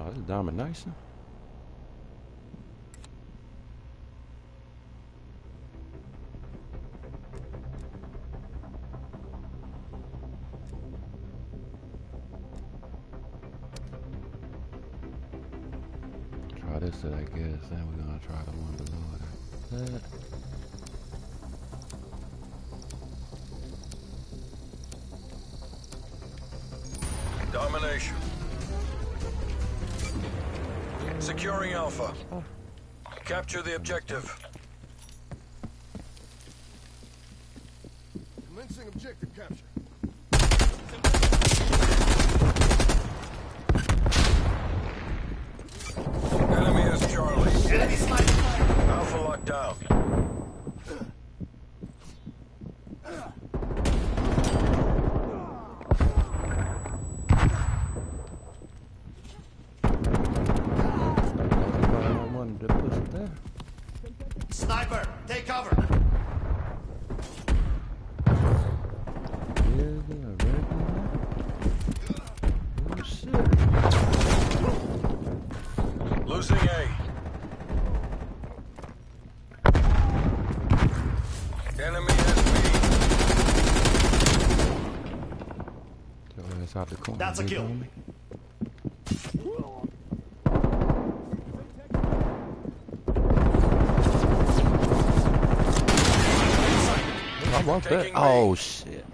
Oh, domination. Try this I guess. Then we're gonna try the one below it. Securing Alpha. Capture the objective. Commencing objective capture. Enemy is Charlie. Enemy sniper. Alpha locked down. I wanted to push it there. Sniper, take cover. Is it a regular? Oh shit. Losing A. Enemy has Tell her it's out the corner. That's a kill. homie. I want that. Taking Oh shit.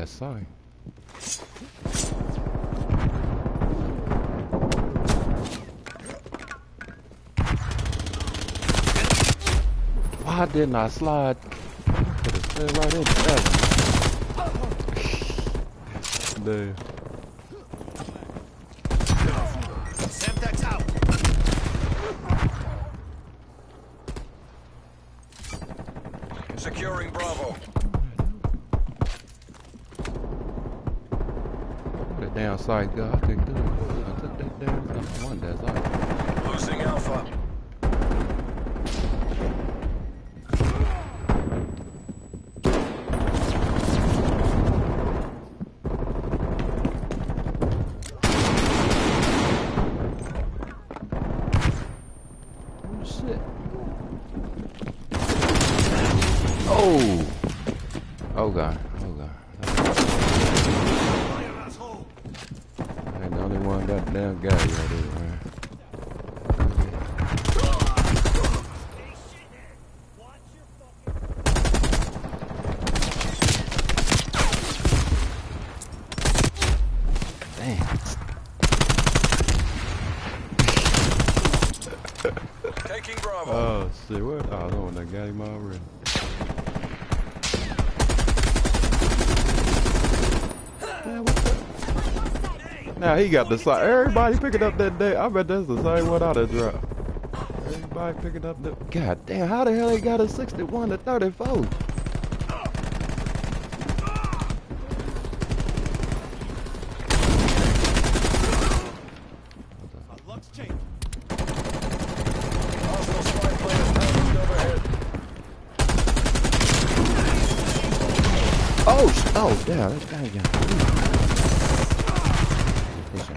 That's sorry. Why didn't I slide? I could have slid right into that one. Dude. Semtex out. Securing Bravo. That damn side guy, I think, dude. I took that damn I won that. Losing Alpha. Oh. Oh! God, oh god. I ain't the only one that damn guy right there, man. Damn. Taking Bravo. Oh shit, what? Oh, I don't want that got him already. Now he got the side. Everybody picking up that day. I bet that's the same one I done dropped. Everybody picking up the. God damn, how the hell they got a 61 to 34? My luck's changed. Hostile spy plane is packaged overhead. Oh, sh- oh, damn, that guy got.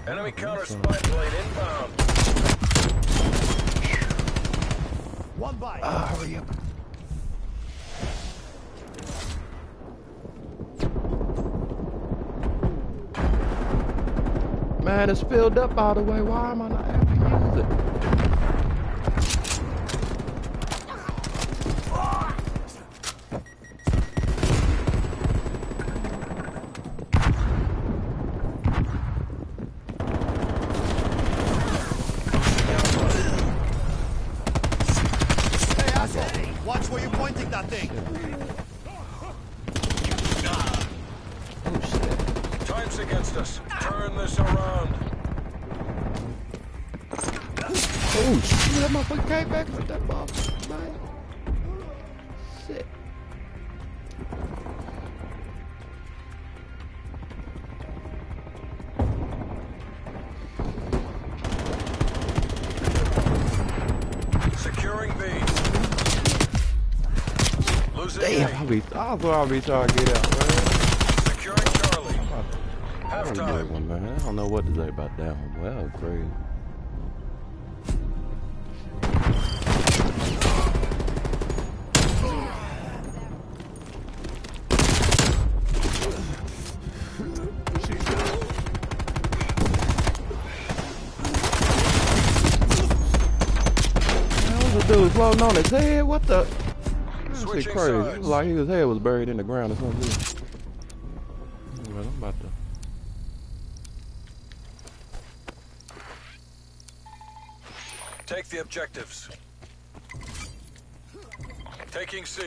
Enemy counter spy plane inbound. One by. Ah, hurry up. Man, it's filled up all the way. Why am I not able to use it? off. We came back with that box, man. Damn, I'll be, I thought I'd be trying to get out, man. Securing Charlie. I don't know what to say about that one. Well, crazy. That was a dude floating on his head. What the? That shit Switching crazy. It sides. was like his head was buried in the ground or something. Well, I'm about to. Take the objectives. Taking C.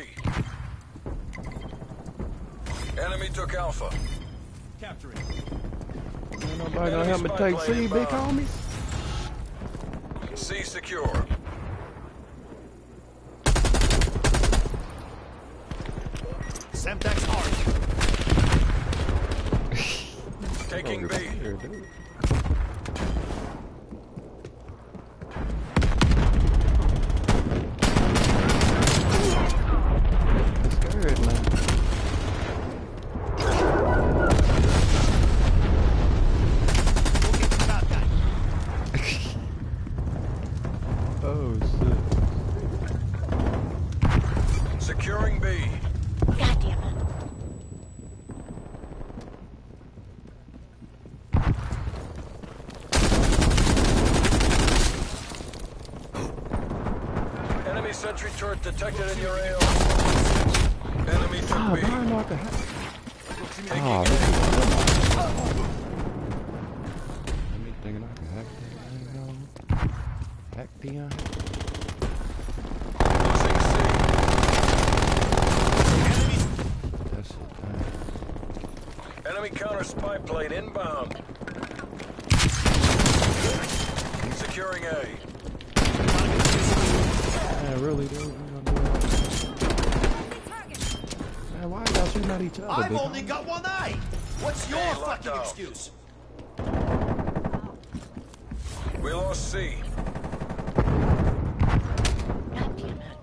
Enemy took Alpha. Capture it. Ain't nobody gonna help me take plane C, big inbound. homies. C secure. Semtex hard. Taking oh, B. Here, dude. Scared, man. We'll get the bad guy. Oh shit. Securing B. God damn it. Enemy sentry turret detected in your AO. Enemy took Ah, B. burn like a ha- Taking Ah, A. this is Let me thinking I can hack that thing on. Hack the uh, Losing C. Enemies. That's it. Enemy counter spy plane inbound. Securing A. Man, really, dude? We gonna do? Man, why y'all shooting at each other? I've big only got one eye. What's your Hey, fucking excuse? We lost C. God damn it.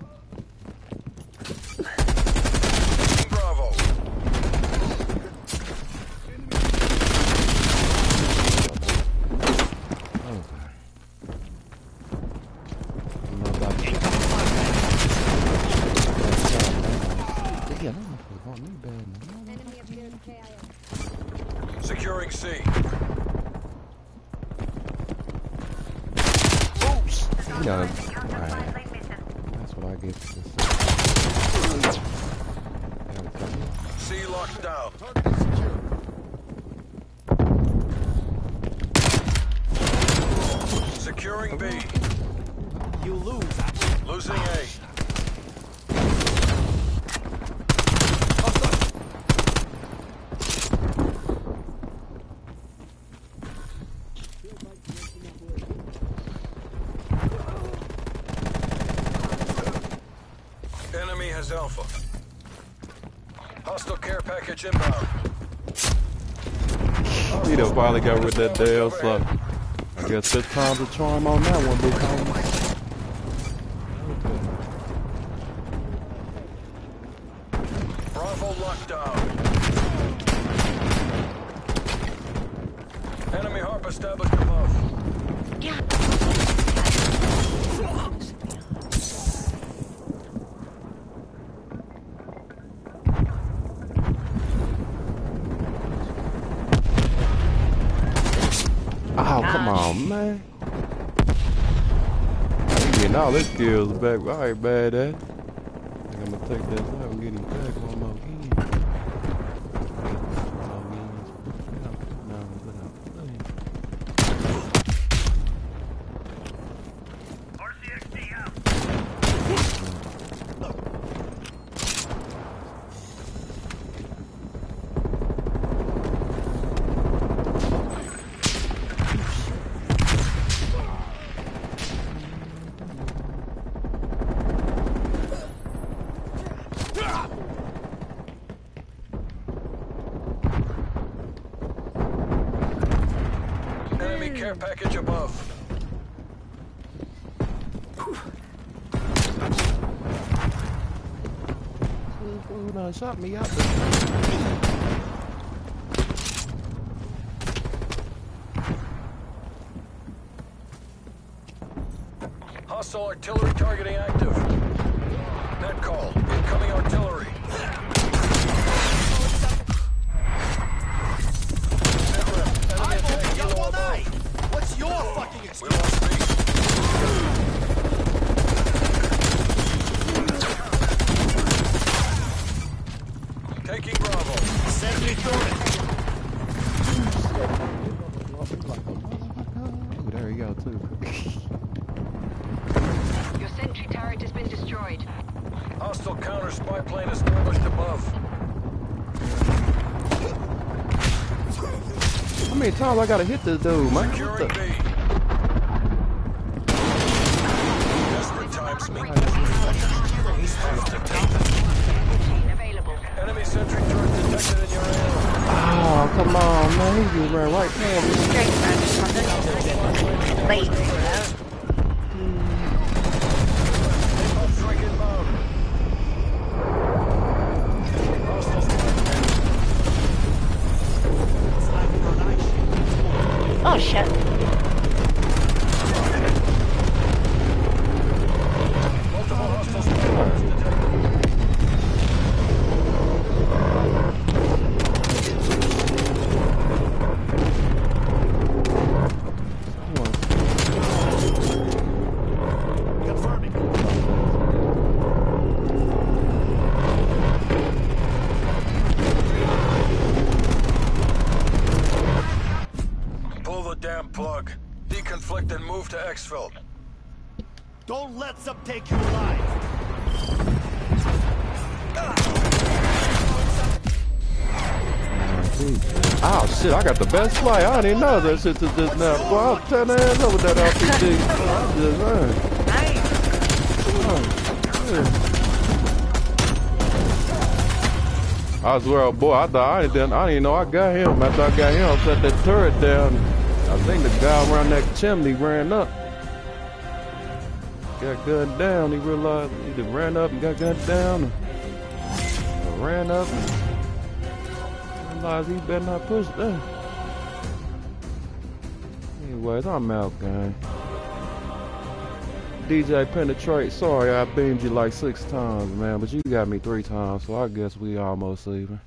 Taking Bravo. Okay. I'm not about to- Yeah, that motherfucker want me bad, man. Enemy appears KIA. Securing C. You know, man, that's what I get this. C locked down. Securing B. You lose. Losing A. Enemy has Alpha. Hostile care package inbound. He done finally got rid of that damn suck. I guess fifth time's a charm on that one, big homie. Bravo locked down. Enemy harp established above. God. He this skills back. All right, bad. I think I'm gonna take this out and get him back one more game. One more game. No, no, without playing. Enemy care package above. This fool done shot me the... Hostile artillery targeting active. Net call. Incoming artillery. Net rep. Enemy I've attack only got helo one above. eye. What's your fucking We excuse? lost B. Taking Bravo. Sentry turret. Ooh, there you go, too. Your sentry turret has been destroyed. Hostile counter spy plane established above. How many times I gotta hit this dude, man? What Securing the- B. Desperate times mean have to take. Machine. Enemy sentry turret detected in your area. Oh, come on, man. He just ran right past me. Late. Shit, I got the best fly. I didn't know that shit to just now. Boy, I was tearing their ass with that RPG. I just, man. I swear, boy, I thought I didn't, I didn't know I got him. After I got him, I set that turret down. I think the guy around that chimney ran up. Got gunned down. He realized he ran up and got gunned down. And ran up and he better not push that. Anyways, I'm out, gang. DJ Penetrate, sorry I beamed you like six times, man, but you got me three times, so I guess we almost even.